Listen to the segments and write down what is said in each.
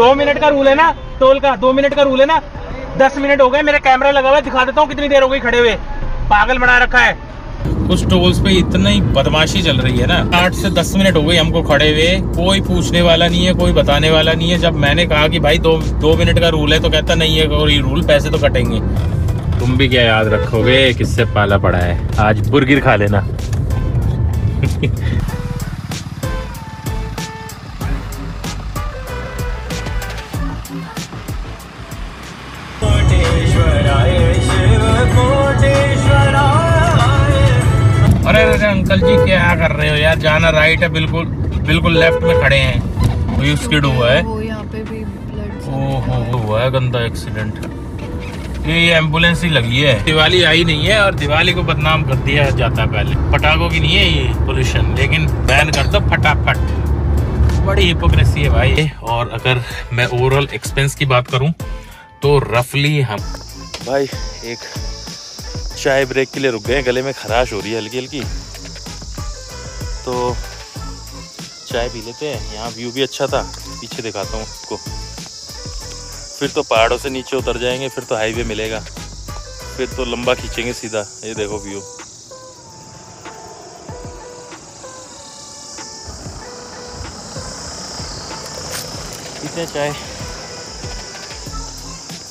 दो मिनट का रूल है ना टोल का दो मिनट का रूल है ना। दस मिनट हो गए मेरा कैमरा लगा हुआ है दिखा देता हूँ कितनी देर हो गई खड़े हुए। पागल बना रखा है। कुछ टोल्स पे इतना ही बदमाशी चल रही है ना। आठ से दस मिनट हो गई हमको खड़े हुए। कोई पूछने वाला नहीं है कोई बताने वाला नहीं है। जब मैंने कहा कि भाई दो दो मिनट का रूल है तो कहता नहीं है और ये रूल पैसे तो कटेंगे। तुम भी क्या याद रखोगे किससे पाला पड़ा है? आज बुरगिर खा लेना। अरे अरे अंकल जी क्या कर रहे हो यार? जाना राइट है बिल्कुल बिल्कुल लेफ़्ट में खड़े हैं। कोई स्किड हुआ है। वो यहाँ पे भी ब्लड ओहो हुआ है गंदा एक्सीडेंट ये ये एंबुलेंस ही लगी है। दिवाली आई नहीं है और दिवाली को बदनाम कर दिया जाता है पहले। पटाखों की नहीं है ये पोल्यूशन लेकिन बैन कर दो फटाफट। बड़ी हिपोक्रेसी है भाई। और अगर मैं ओवरऑल एक्सपेंस की बात करूँ तो रफली हम भाई एक चाय ब्रेक के लिए रुक गए, गले में खराश हो रही है हल्की हल्की। तो चाय पी लेते हैं। यहाँ व्यू भी अच्छा था। पीछे दिखाता हूँ आपको। फिर तो पहाड़ों से नीचे उतर जाएँगे, फिर तो हाईवे मिलेगा। फिर तो लंबा खींचेंगे सीधा। ये देखो व्यू पीते हैं चाय।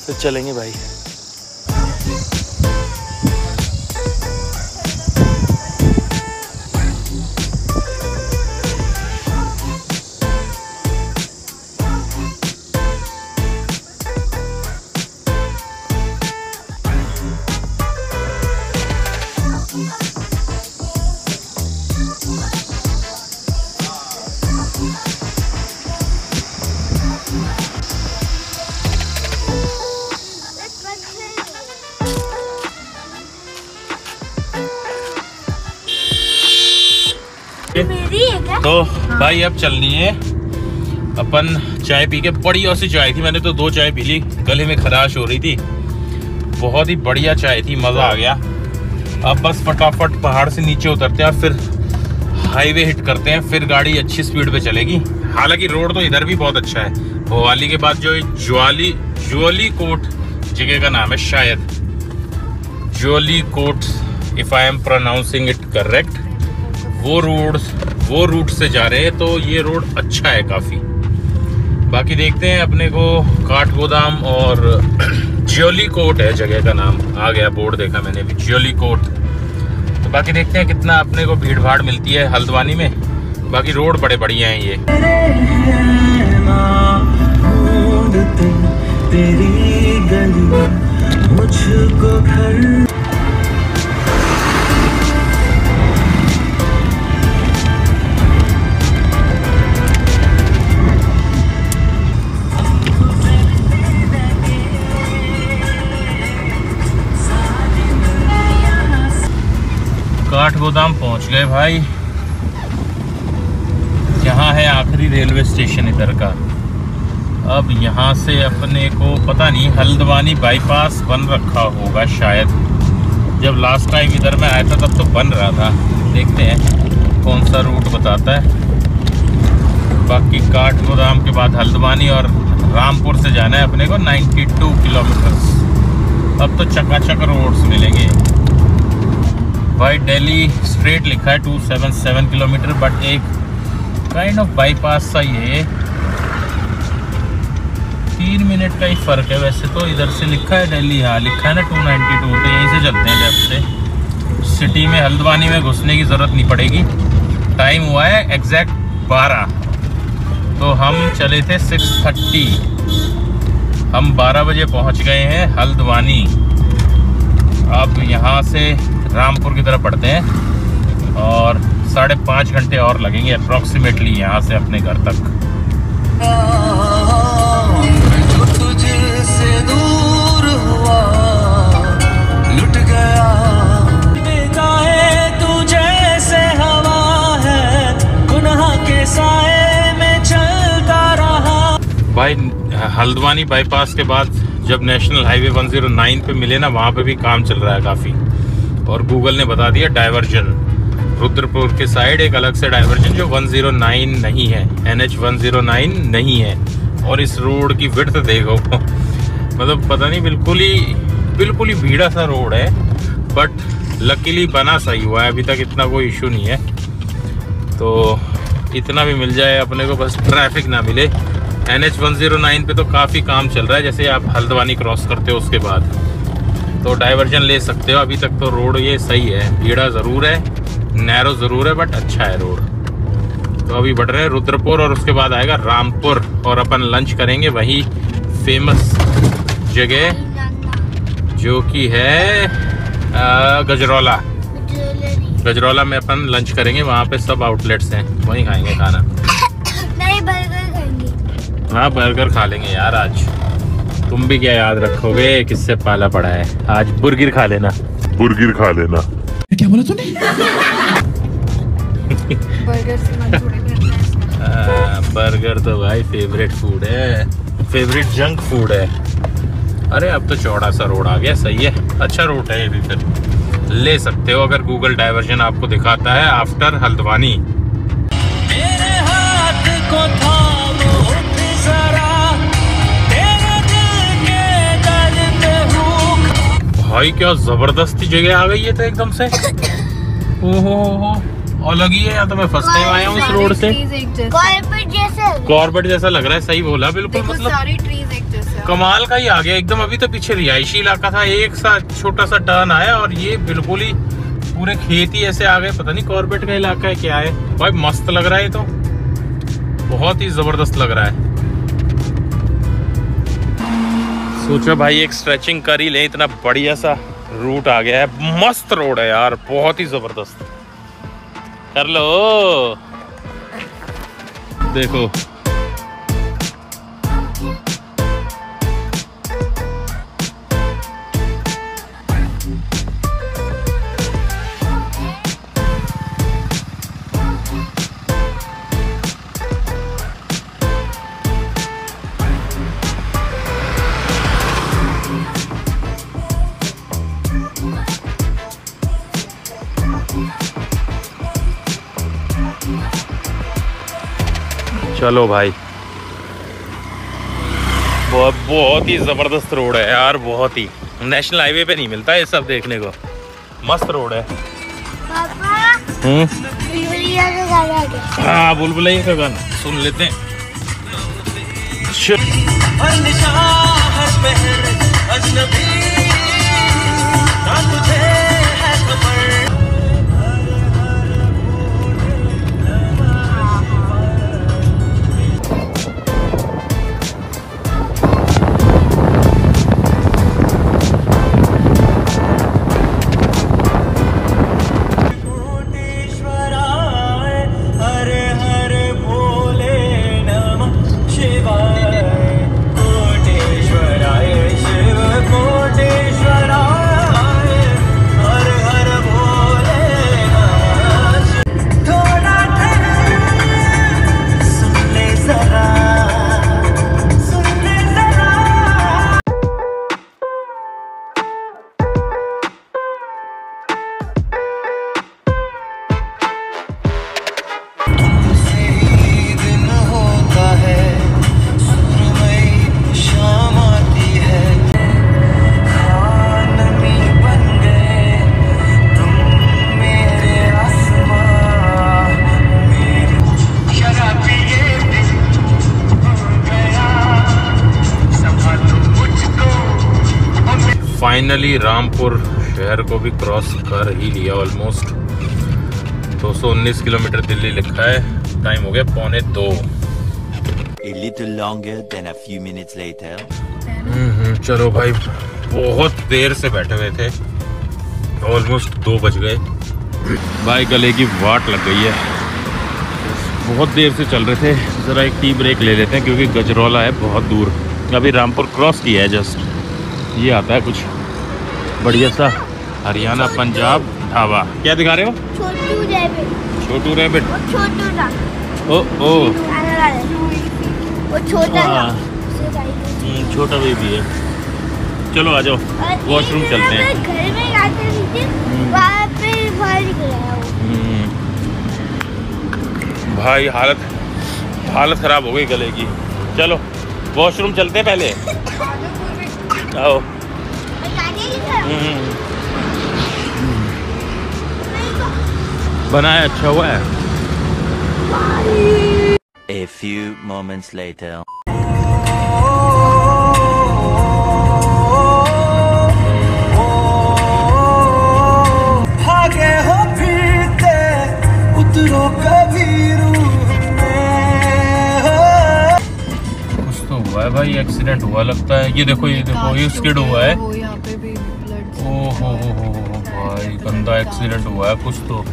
फिर चलेंगे भाई। तो भाई अब चलनी है। अपन चाय पी के बड़ी और सी चाय थी मैंने तो दो चाय पी ली। गले में खराश हो रही थी। बहुत ही बढ़िया चाय थी मज़ा आ गया। अब बस फटाफट पहाड़ से नीचे उतरते हैं और फिर हाईवे हिट करते हैं फिर गाड़ी अच्छी स्पीड पे चलेगी। हालाँकि रोड तो इधर भी बहुत अच्छा है। भोवाली के बाद जो ज्वाली ज्वाली कोट जगह का नाम है शायद। ज्वाली coat if I am pronouncing it correct वो रोड, वो रूट से जा रहे हैं तो ये रोड अच्छा है काफ़ी। बाकी देखते हैं अपने को काठ गोदाम और ज्योली कोट है जगह का नाम। आ गया बोर्ड देखा मैंने भी, ज्योली कोट। तो बाकी देखते हैं कितना अपने को भीड़ भाड़ मिलती है हल्द्वानी में। बाकी रोड बड़े बढ़िया हैं ये। तेरी गली मुझको घर काठ गोदाम पहुँच गए भाई। यहाँ है आखिरी रेलवे स्टेशन इधर का। अब यहाँ से अपने को पता नहीं, हल्द्वानी बाईपास बन रखा होगा शायद। जब लास्ट टाइम इधर में आया था, तब तो बन रहा था। देखते हैं कौन सा रूट बताता है। बाकी काठ गोदाम के बाद हल्द्वानी और रामपुर से जाना है अपने को 92 किलोमीटर अब तो चकाचक रोड्स मिलेंगे। भाई डेली स्ट्रेट लिखा है 277 किलोमीटर बट एक काइंड ऑफ़ बाईपास सा ये तीन मिनट का ही फ़र्क है वैसे तो इधर से लिखा है दिल्ली हाँ लिखा है ना 292 तो यहीं से चलते हैं लेफ़्ट से। सिटी में, हल्द्वानी में घुसने की ज़रूरत नहीं पड़ेगी। टाइम हुआ है एग्जैक्ट बारह। तो हम चले थे 6:30 हम 12 बजे पहुँच गए हैं हल्द्वानी। अब यहाँ से रामपुर की तरफ़ पड़ते हैं और साढ़े पाँच घंटे और लगेंगे अप्रॉक्सीमेटली यहाँ से अपने घर तक। भाई हल्द्वानी बाईपास के बाद जब नेशनल हाईवे 109 पे मिले ना वहाँ पे भी काम चल रहा है काफ़ी। और गूगल ने बता दिया डाइवर्जन रुद्रपुर के साइड एक अलग से डाइवर्जन जो 109 नहीं है। एन एच 109 नहीं है। और इस रोड की विड्थ देखो। मतलब पता नहीं, बिल्कुल ही बिल्कुल ही भीड़ा सा रोड है। बट लकीली बना सही हुआ है। अभी तक इतना कोई इशू नहीं है। तो इतना भी मिल जाए, अपने को बस ट्रैफ़िक ना मिले। एन एच पे तो काफ़ी काम चल रहा है। जैसे आप हल्द्वानी क्रॉस करते हो उसके बाद। तो डाइवर्जन ले सकते हो। अभी तक तो रोड ये सही है। भीड़ा ज़रूर है नैरो ज़रूर है बट अच्छा है रोड तो अभी बढ़ रहे हैं रुद्रपुर और उसके बाद आएगा रामपुर और अपन लंच करेंगे वही फ़ेमस जगह जो कि है गजरौला। गजरौला में अपन लंच करेंगे वहाँ पे सब आउटलेट्स हैं। वहीं खाएँगे खाना। नहीं बर्गर खाएँगे हाँ बर्गर खा लेंगे यार आज। तुम भी क्या याद रखोगे? किससे पाला पड़ा है? आज बुर्गिर खा लेना। बुर्गिर खा लेना। क्या इसमें। आ, बर्गर तो भाई फेवरेट फ़ूड है। फेवरेट जंक फ़ूड है। अरे अब तो चौड़ा सा रोड आ गया। सही है। अच्छा रोड है ये भी फिर। ले सकते हो अगर गूगल डाइवर्जन आपको दिखाता है आफ्टर हल्द्वानी। भाई क्या ज़बरदस्ती जगह आ गई है तो एकदम से? ओहो हो अलग ही है या तो मैं फ़र्स्ट टाइम आया हूँ इस रोड से। कॉर्बेट जैसा। लग रहा है सही बोला बिल्कुल मतलब सारी ट्रीज एक जैसे। कमाल का ही आ गया एकदम अभी तो पीछे रिहायशी इलाका था एक सा छोटा सा टर्न आया और ये बिल्कुल ही पूरे खेत ही ऐसे आ गए पता नहीं कॉर्बेट का इलाका है क्या है। भाई मस्त लग रहा है ये तो। बहुत ही ज़बरदस्त लग रहा है। सोचो भाई एक स्ट्रेचिंग कर ही ले, इतना बढ़िया सा रूट आ गया है। मस्त रोड है यार, बहुत ही ज़बरदस्त। कर लो। देखो चलो भाई। बहुत बहुत ही ज़बरदस्त रोड है यार बहुत ही। नेशनल हाईवे पे नहीं मिलता ये सब देखने को। मस्त रोड है। पापा हम्म? बुलबुलिया का गाना हाँ बुलबुलैया का गाना। सुन लेते हैं। हर निशान हर पहर अजनबी। फाइनली रामपुर शहर को भी क्रॉस कर ही लिया ऑलमोस्ट 219 किलोमीटर दिल्ली लिखा है। टाइम हो गया पौने दो। A little longer than a few minutes later. हम्म, चलो भाई बहुत देर से बैठे हुए थे। ऑलमोस्ट दो बज गए। भाई गले की वाट लग गई है। बहुत देर से चल रहे थे। ज़रा एक टी ब्रेक ले लेते हैं क्योंकि गजरौला है बहुत दूर। अभी रामपुर क्रॉस किया है जस्ट ये आता है कुछ। बढ़िया सा। हरियाणा पंजाब ढाबा। क्या दिखा रहे हो? छोटू रैबिट। छोटू रैबिट। छोटू ओ ओ। छोटा हाँ। हम्म, छोटा बेबी है। चलो आ जाओ। वॉशरूम चलते हैं। घर में आते थे वहाँ पे बाहर निकल आया वो हम्म। भाई हालत हालत खराब हो गई गले की। चलो वॉशरूम चलते हैं पहले। आओ। गाड़ी की तरफ़। बना है अच्छा हुआ है A few moments later. भागे हो फिरते उतरो कभी रूह में हो कुछ तो हुआ है भाई एक्सीडेंट हुआ लगता है ये देखो ये देखो ये स्किड हुआ है गंदा एक्सीडेंट हुआ है कुछ तो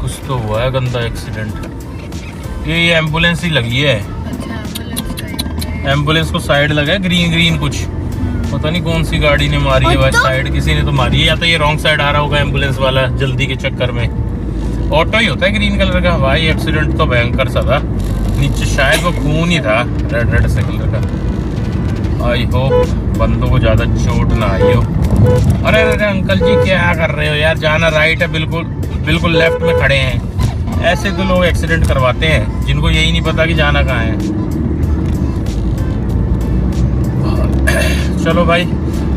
कुछ तो हुआ है गंदा एक्सीडेंट ये ये एंबुलेंस ही लगी है। अच्छा एंबुलेंस को साइड लगा है। ग्रीन ग्रीन कुछ। पता नहीं कौन सी गाड़ी ने मारी है भाई साइड किसी ने तो मारी है या तो ये रॉन्ग साइड आ रहा होगा एंबुलेंस वाला जल्दी के चक्कर में। ऑटो ही होता है ग्रीन कलर का। भाई एक्सीडेंट तो भयंकर सा था। नीचे शायद वो खून ही था रेड रेड से कलर का। आई होप बंदों को ज़्यादा चोट ना आई हो। अरे अरे अंकल जी क्या कर रहे हो यार? जाना राइट है बिल्कुल बिल्कुल लेफ़्ट में खड़े हैं। ऐसे तो लोग एक्सीडेंट करवाते हैं जिनको यही नहीं पता कि जाना कहाँ है। चलो भाई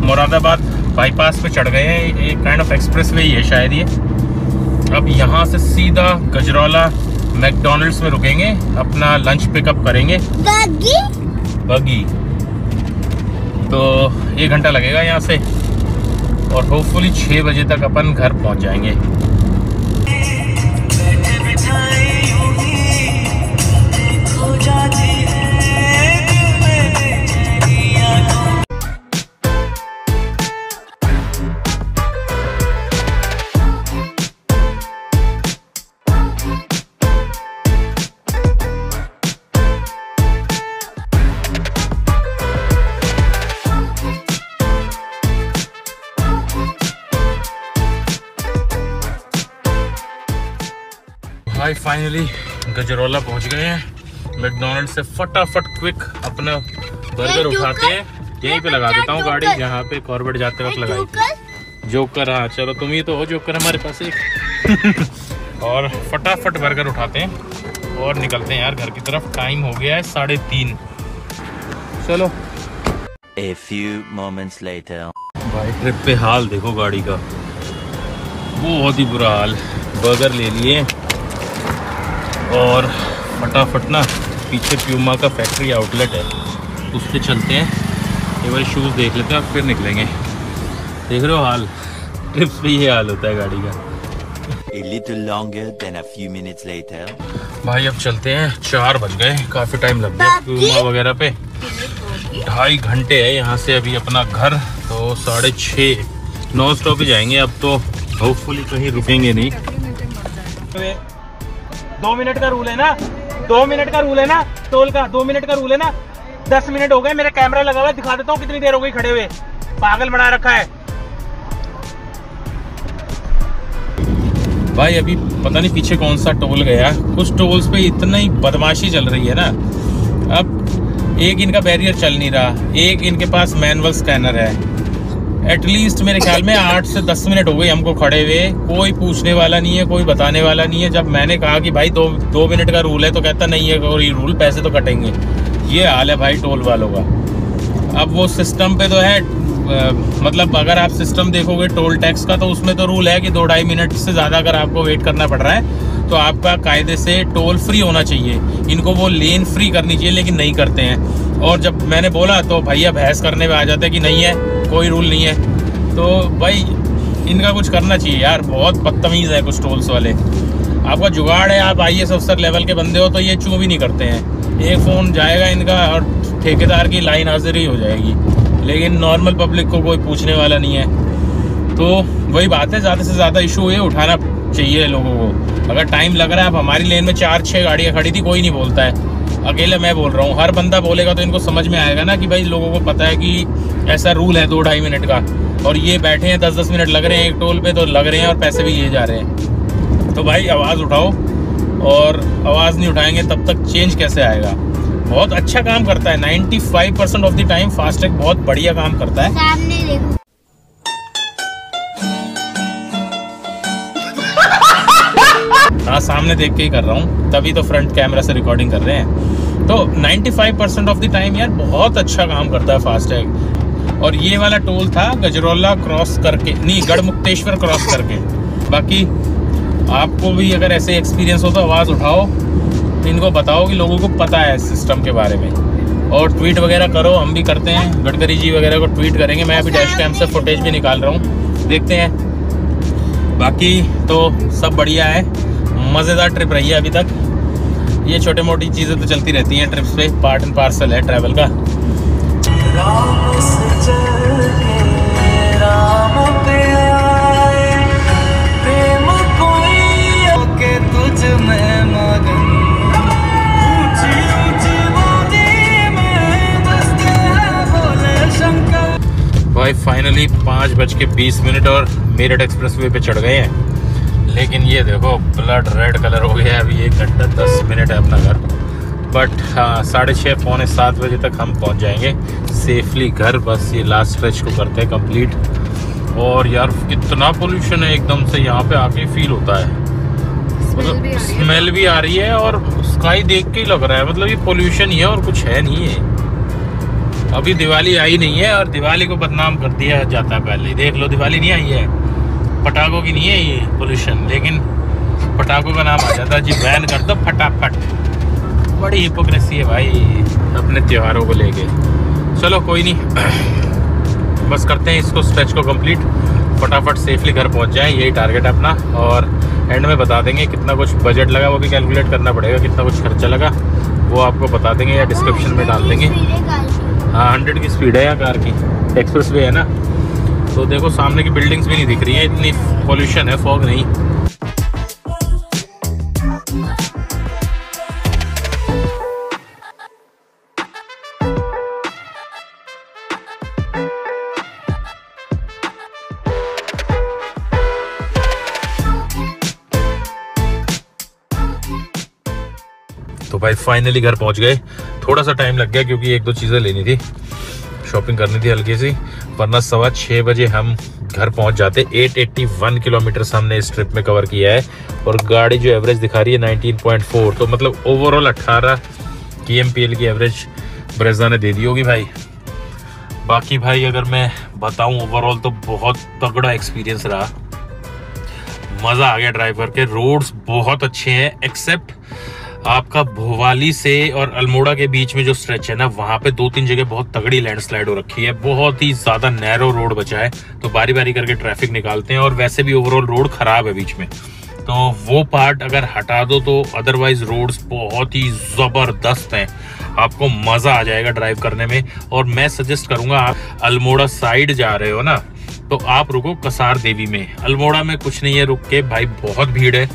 मुरादाबाद बाईपास पे चढ़ गए हैं। एक काइंड ऑफ़ एक्सप्रेस वे ही है शायद ये। अब यहाँ से सीधा गजरौला मैकडोनल्ड्स में रुकेंगे अपना लंच पिकअप करेंगे। गाड़ी बगी तो एक घंटा लगेगा यहाँ से। और होपफुली छः बजे तक अपन घर पहुँच जाएँगे। भाई फाइनली गजरौला पहुँच गए हैं। मैकडोनल्ड से फटाफट क्विक अपना बर्गर उठाते हैं। यहीं पे लगा देता हूँ गाड़ी जहाँ पे कॉर्बेट जाते वक्त लगाई। थी जोकर हाँ चलो तुम ही तो हो जोकर हमारे पास एक। और फटाफट बर्गर उठाते हैं और निकलते हैं यार घर की तरफ़। टाइम हो गया है साढ़े तीन। चलो। A few moments later. भाई ट्रिप पे हाल देखो गाड़ी का। बहुत ही बुरा हाल। बर्गर ले लिए। और फटाफट ना पीछे प्यूमा का फैक्ट्री आउटलेट है। उस पे चलते हैं। एक बार शूज़ देख लेते हैं और फिर निकलेंगे। देख रहे हो हाल? ट्रिप पे ये हाल होता है गाड़ी का। A little longer than a few minutes later. भाई अब चलते हैं। चार बज गए। काफ़ी टाइम लग गया? प्यूमा वगैरह पे। ढाई घंटे है यहाँ से अभी अपना घर तो साढ़े छः नौ स्टॉप ही जाएँगे। अब तो होपफुली कहीं रुकेंगे नहीं। दो मिनट का रूल है ना? दो मिनट का रूल है ना? टोल का दो मिनट का रूल है ना? दस मिनट हो गए, मेरा कैमरा लगा हुआ दिखा देता हूँ कितनी देर हो गई खड़े हुए। पागल बना रखा है। भाई, अभी पता नहीं पीछे कौन सा टोल गया। कुछ टोल्स पे इतना ही बदमाशी चल रही है ना। अब एक इनका बैरियर चल नहीं रहा। एक इनके पास मैनुअल स्कैनर है। एटलीस्ट मेरे ख्याल में आठ से दस मिनट हो गए हमको खड़े हुए। कोई पूछने वाला नहीं है, कोई बताने वाला नहीं है। जब मैंने कहा कि भाई दो दो मिनट का रूल है तो कहता नहीं है, और ये रूल पैसे तो कटेंगे। ये हाल है भाई टोल वालों का। अब वो सिस्टम पे तो है मतलब अगर आप सिस्टम देखोगे टोल टैक्स का तो उसमें तो रूल है कि दो ढाई मिनट से ज़्यादा अगर आपको वेट करना पड़ रहा है तो आपका कायदे से टोल फ्री होना चाहिए। इनको वो लेन फ्री करनी चाहिए, लेकिन नहीं करते हैं। और जब मैंने बोला तो भैया बहस करने में आ जाते हैं कि नहीं है। कोई रूल नहीं है। तो भाई, इनका कुछ करना चाहिए यार। बहुत बदतमीज़ है कुछ टोल्स वाले। आपका जुगाड़ है, आप आई अफसर लेवल के बंदे हो तो ये चू भी नहीं करते हैं। एक फ़ोन जाएगा इनका और ठेकेदार की लाइन हाजिर ही हो जाएगी। लेकिन नॉर्मल पब्लिक को कोई पूछने वाला नहीं है। तो वही बात है, ज़्यादा से ज़्यादा इशू ये उठाना चाहिए लोगों को। अगर टाइम लग रहा है अब हमारी लेन में चार छः गाड़ियाँ खड़ी थी, कोई नहीं बोलता है। अकेले मैं बोल रहा हूँ। हर बंदा बोलेगा तो इनको समझ में आएगा ना कि भाई लोगों को पता है कि ऐसा रूल है दो ढाई मिनट का। और ये बैठे हैं दस दस मिनट लग रहे हैं एक टोल पे तो लग रहे हैं और पैसे भी ये जा रहे हैं। तो भाई आवाज़ उठाओ और आवाज़ नहीं उठाएँगे, तब तक चेंज कैसे आएगा? बहुत अच्छा काम करता है। 95 percent of the time FASTag बहुत बढ़िया काम करता है। सामने हाँ सामने देख के ही कर रहा हूँ। तभी तो फ्रंट कैमरा से रिकॉर्डिंग कर रहे हैं। तो 95 परसेंट ऑफ़ द टाइम यार बहुत अच्छा काम करता है फास्टैग और ये वाला टोल था गजरौला क्रॉस करके, नहीं, गढ़मुक्तेश्वर क्रॉस करके। बाकी आपको भी अगर ऐसे एक्सपीरियंस हो तो आवाज़ उठाओ। इनको बताओ कि लोगों को पता है सिस्टम के बारे में। और ट्वीट वगैरह करो, हम भी करते हैं। गडकरी जी वगैरह को ट्वीट करेंगे। मैं अभी डैश कैम से फुटेज भी निकाल रहा हूँ। देखते हैं। बाकी तो सब बढ़िया है। मज़ेदार ट्रिप रही है अभी तक। ये छोटे मोटी चीज़ें तो चलती रहती हैं ट्रिप्स पे पार्ट एंड पार्सल है ट्रैवल का। भाई फाइनली पाँच बज के बीस मिनट और मेरठ एक्सप्रेस वे पे चढ़ गए हैं। लेकिन ये देखो ब्लड रेड कलर हो गया है अभी एक घंटा दस मिनट है अपना घर। बट हाँ साढ़े छः पौने सात बजे तक हम पहुँच जाएँगे। सेफली घर बस ये लास्ट स्ट्रेच को करते हैं कंप्लीट और यार कितना पोल्यूशन है एकदम से यहाँ पे आके फील होता है। मतलब। स्मेल भी आ रही है और स्काई देख के ही लग रहा है। मतलब ये पोल्यूशन ही है और कुछ है नहीं है अभी दिवाली आई नहीं है और दिवाली को बदनाम कर दिया जाता है पहले देख लो दिवाली नहीं आई है। पटाखों की नहीं है ये पोल्यूशन लेकिन पटाखों का नाम आ जाता है जी बैन कर दो फटाफट। बड़ी हिपोक्रेसी है भाई अपने त्योहारों को लेके। चलो कोई नहीं। बस करते हैं इसको स्ट्रेच को कंप्लीट फटाफट सेफली घर पहुँच जाए यही टारगेट है अपना। और एंड में बता देंगे कितना कुछ बजट लगा वो भी कैलकुलेट करना पड़ेगा कितना कुछ खर्चा लगा। वो आपको बता देंगे या डिस्क्रिप्शन में डाल देंगे। हाँ हंड्रेड की स्पीड है या कार की। एक्सप्रेस वे है ना? तो देखो, सामने की बिल्डिंग्स भी नहीं दिख रही है। इतनी पॉल्यूशन है फॉग नहीं। तो भाई फाइनली घर पहुँच गए। थोड़ा सा टाइम लग गया, क्योंकि एक दो चीज़ें लेनी थी। शॉपिंग करनी थी हल्की सी, वरना सवा छः बजे हम घर पहुँच जाते। 881 किलोमीटर हमने इस ट्रिप में कवर किया है। और गाड़ी जो एवरेज दिखा रही है 19.4 तो मतलब ओवरऑल 18 की की एवरेज ब्रेजा ने दे दी होगी भाई। बाकी भाई अगर मैं बताऊँ ओवरऑल तो बहुत तगड़ा एक्सपीरियंस रहा। मज़ा आ गया ड्राइवर के रोड्स बहुत अच्छे हैं एक्सेप्ट आपका भोवाली से और अल्मोड़ा के बीच में जो स्ट्रेच है ना, वहाँ पे दो तीन जगह बहुत तगड़ी लैंडस्लाइड हो रखी है। बहुत ही ज़्यादा नैरो रोड बचा है। तो बारी बारी करके ट्रैफ़िक निकालते हैं और वैसे भी ओवरऑल रोड खराब है बीच में। तो वो पार्ट अगर हटा दो तो अदरवाइज़ रोड्स बहुत ही ज़बरदस्त हैं। आपको मज़ा आ जाएगा ड्राइव करने में। और मैं सजेस्ट करूँगा, आप अल्मोड़ा साइड जा रहे हो ना तो आप रुको कसार देवी में। अल्मोड़ा में कुछ नहीं है, रुक के भाई बहुत भीड़ है।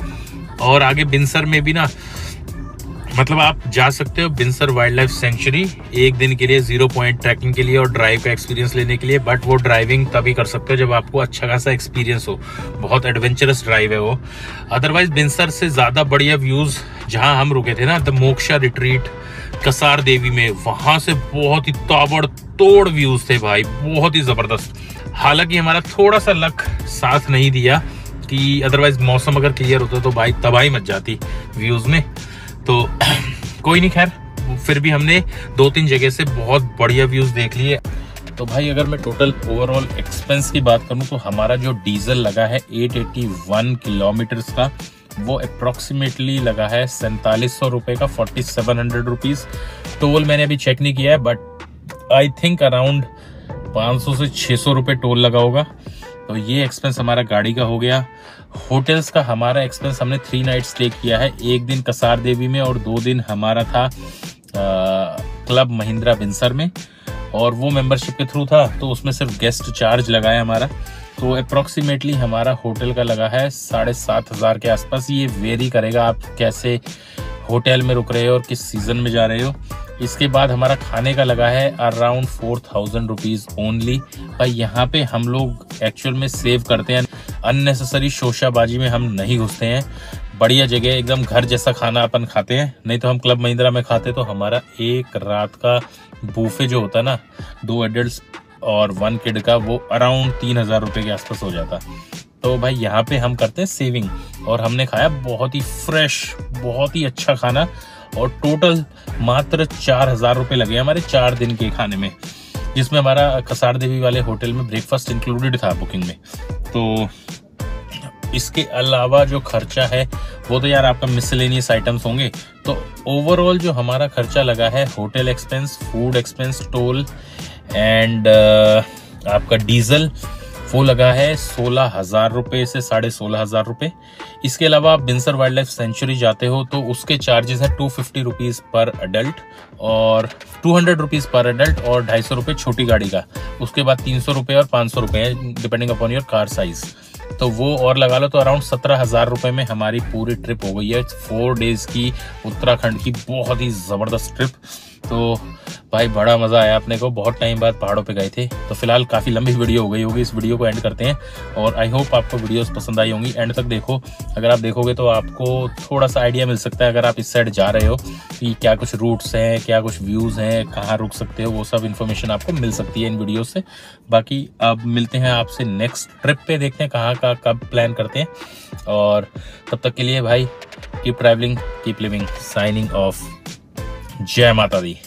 और आगे बिनसर में भी ना मतलब आप जा सकते हो बिनसर वाइल्ड लाइफ सेंचुरी एक दिन के लिए ज़ीरो पॉइंट ट्रैकिंग के लिए और ड्राइव का एक्सपीरियंस लेने के लिए बट वो ड्राइविंग तभी कर सकते हो जब आपको अच्छा खासा एक्सपीरियंस हो। बहुत एडवेंचरस ड्राइव है वो। अदरवाइज़ बिनसर से ज़्यादा बढ़िया व्यूज़ जहाँ हम रुके थे ना द मोक्षा रिट्रीट कसार देवी में, वहाँ से बहुत ही ताबड़ तोड़ व्यूज़ थे भाई, बहुत ही ज़बरदस्त। हालाँकि हमारा थोड़ा सा लक साथ नहीं दिया कि अदरवाइज़ मौसम अगर क्लियर होता तो भाई तबाही मच जाती व्यूज़ में। तो कोई नहीं, खैर, फिर भी हमने दो तीन जगह से बहुत बढ़िया व्यूज़ देख लिए। तो भाई, अगर मैं टोटल ओवरऑल एक्सपेंस की बात करूँ तो हमारा जो डीजल लगा है 881 किलोमीटर का, वो अप्रोक्सीमेटली लगा है सैंतालीस सौ रुपए का forty seven hundred rupees toll मैंने अभी चेक नहीं किया है बट आई थिंक अराउंड 500 से 600 रुपए टोल लगा होगा। तो ये एक्सपेंस हमारा गाड़ी का हो गया। होटल्स का हमारा एक्सपेंस हमने थ्री नाइट स्टे किया है। एक दिन कसार देवी में और दो दिन हमारा था आ, क्लब महिंद्रा बिंसर में। और वो मेंबरशिप के थ्रू था तो उसमें सिर्फ़ गेस्ट चार्ज लगा है हमारा। तो अप्रोक्सीमेटली हमारा होटल का लगा है साढ़े सात हज़ार के आसपास। ये वेरी करेगा आप कैसे होटल में रुक रहे हो और किस सीज़न में जा रहे हो। इसके बाद हमारा खाने का लगा है around four thousand rupees only भाई यहाँ पे हम लोग एक्चुअल में सेव करते हैं। अननेसेसरी शोशाबाजी में हम नहीं घुसते हैं। बढ़िया जगह, एकदम घर जैसा खाना अपन खाते हैं। नहीं तो हम क्लब महिंद्रा में खाते तो हमारा एक रात का बूफे जो होता ना, दो एडल्ट और वन किड का, वो अराउंड तीन हज़ार रुपये के आसपास हो जाता। तो भाई, यहाँ पे हम करते हैं सेविंग और हमने खाया बहुत ही फ्रेश बहुत ही अच्छा खाना। और टोटल मात्र चार हज़ार रुपये लगे हमारे चार दिन के खाने में। जिसमें हमारा कसार देवी वाले होटल में ब्रेकफास्ट इंक्लूडेड था बुकिंग में। तो इसके अलावा जो खर्चा है, वो तो यार आपका मिसलेनियस आइटम्स होंगे। तो ओवरऑल जो हमारा खर्चा लगा है hotel expense food expense toll and आपका डीजल वो लगा है सोलह हज़ार रुपये से साढ़े सोलह हज़ार रुपये इसके अलावा आप बिंसर वाइल्ड लाइफ सेंचुरी जाते हो तो उसके चार्जेस है two fifty rupees per adult और two hundred rupees per adult और ढाई सौ रुपये छोटी गाड़ी का। उसके बाद तीन सौ रुपये और पाँच सौ रुपये depending upon your car size तो वो और लगा लो तो अराउंड सत्रह हज़ार रुपए में हमारी पूरी ट्रिप हो गई है। फोर डेज़ की उत्तराखंड की बहुत ही ज़बरदस्त ट्रिप तो भाई बड़ा मज़ा आया अपने को। बहुत टाइम बाद पहाड़ों पे गए थे। तो फ़िलहाल काफ़ी लंबी वीडियो हो गई होगी। इस वीडियो को एंड करते हैं। और आई होप आपको वीडियोस पसंद आई होंगी। एंड तक देखो। अगर आप देखोगे तो आपको थोड़ा सा आइडिया मिल सकता है अगर आप इस साइड जा रहे हो कि क्या कुछ रूट्स हैं, क्या कुछ व्यूज़ हैं, कहाँ रुक सकते हो, वो सब इन्फॉर्मेशन आपको मिल सकती है इन वीडियो से। बाकी अब मिलते हैं आपसे नेक्स्ट ट्रिप पे। देखते हैं कहाँ का, कब प्लान करते हैं। और तब तक के लिए भाई keep travelling keep living signing off Jeremiah Buddy.